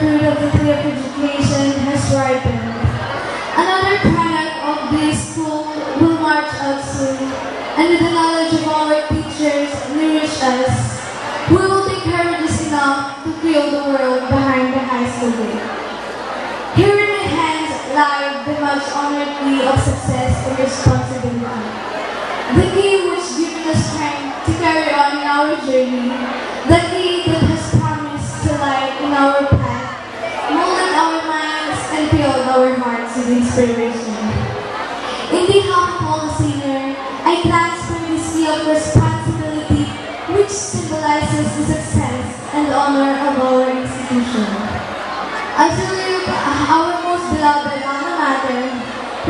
the tree of education has ripened. Another product of this school will march out soon, and with the knowledge of our teachers nourish us, we will be courageous enough to feel the world behind the high school gate. Here in my hands lie the much honored key of success and responsibility. The key which gives us strength to carry on in our journey. The key that has promised to light in our inspiration. In behalf of all the senior, I transfer this key of responsibility which symbolizes the success and honor of our institution. As we live our most beloved alma mater,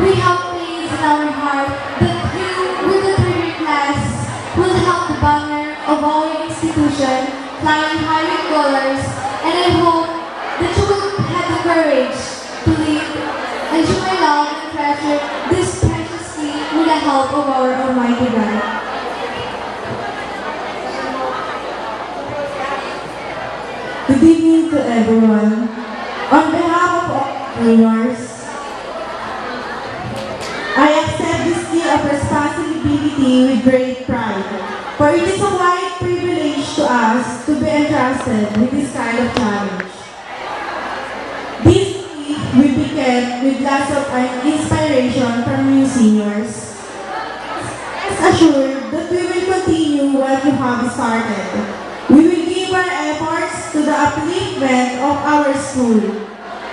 we have faith in our heart that you, with the third class, will help the banner of our institution in higher colors, and I hope that you will have the courage to lead and you may love and treasure this precious key with the help of our Almighty God. Good evening to everyone. On behalf of all juniors, I accept this key of responsibility with great pride, for it is a wide privilege to us to be entrusted with this kind of challenge. This key will be kept with lots of generation from you seniors. Rest assured that we will continue what you have started. We will give our efforts to the upliftment of our school.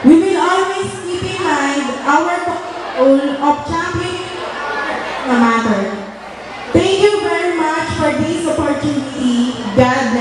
We will always keep in mind our goal of championing the matter. Thank you very much for this opportunity. God